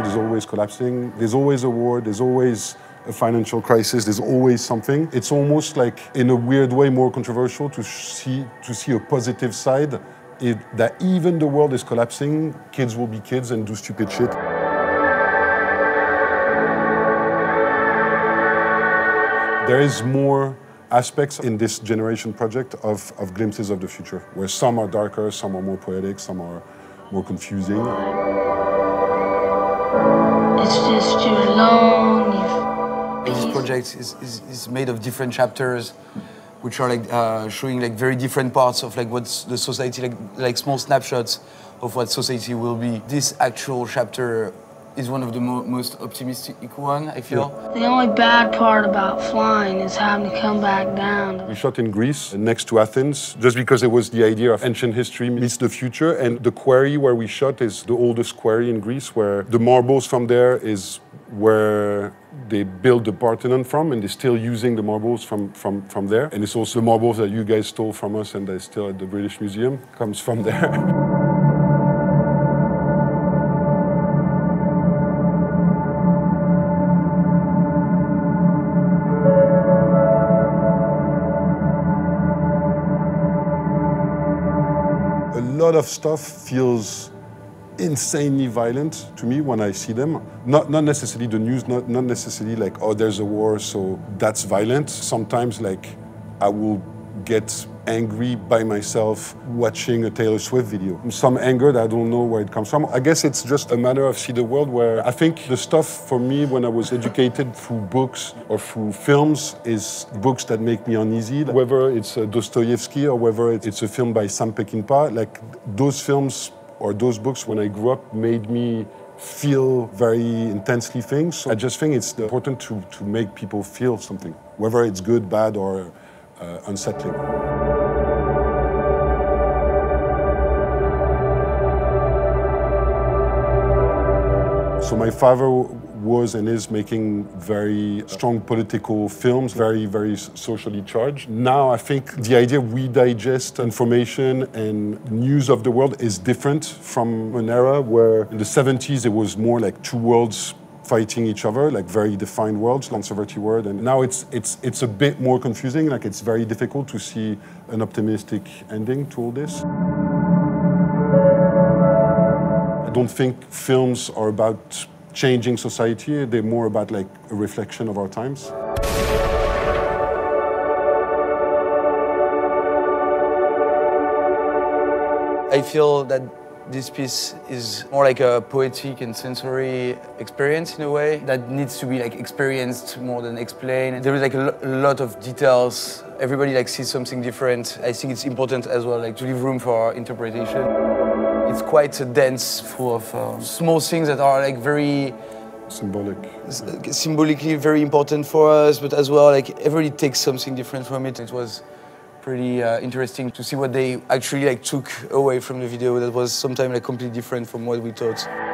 world is always collapsing. There's always a war, there's always a financial crisis, there's always something. It's almost like, in a weird way, more controversial to see, to see a positive side it, that even the world is collapsing, kids will be kids and do stupid shit. There is more aspects in this Gener8ion project of, of glimpses of the future, where some are darker, some are more poetic, some are more confusing. It's just you're alone. This project is, is, is made of different chapters which are like uh, showing like very different parts of like what's the society like like small snapshots of what society will be. This actual chapter is one of the mo most optimistic one, I feel. The only bad part about flying is having to come back down. We shot in Greece, next to Athens, just because it was the idea of ancient history meets the future. And the quarry where we shot is the oldest quarry in Greece, where the marbles from there is where they built the Parthenon from, and they're still using the marbles from, from, from there. And it's also the marbles that you guys stole from us and they're still at the British Museum, comes from there. lot of stuff feels insanely violent to me when I see them. Not, not necessarily the news, not, not necessarily like, oh, there's a war, so that's violent. Sometimes, like, I will get angry by myself watching a Taylor Swift video. Some anger that I don't know where it comes from. I guess it's just a matter of see the world where I think the stuff for me when I was educated through books or through films is books that make me uneasy. Whether it's uh, Dostoevsky or whether it's a film by Sam Peckinpah, like those films or those books when I grew up made me feel very intensely things. I just think it's important to, to make people feel something, whether it's good, bad, or uh, unsettling. So my father was and is making very strong political films, very, very socially charged. Now I think the idea we digest information and news of the world is different from an era where in the 70s it was more like two worlds fighting each other, like very defined worlds, Lanzaverti world. And now it's, it's, it's a bit more confusing, like it's very difficult to see an optimistic ending to all this. I don't think films are about changing society. They're more about like a reflection of our times. I feel that this piece is more like a poetic and sensory experience in a way that needs to be like experienced more than explained. There is like a, lot of details. Everybody like sees something different. I think it's important as well like to leave room for interpretation. It's quite a dense, full of uh, small things that are like very symbolic, symbolically very important for us, but as well like everybody takes something different from it. It was pretty uh, interesting to see what they actually like took away from the video that was sometimes like completely different from what we thought.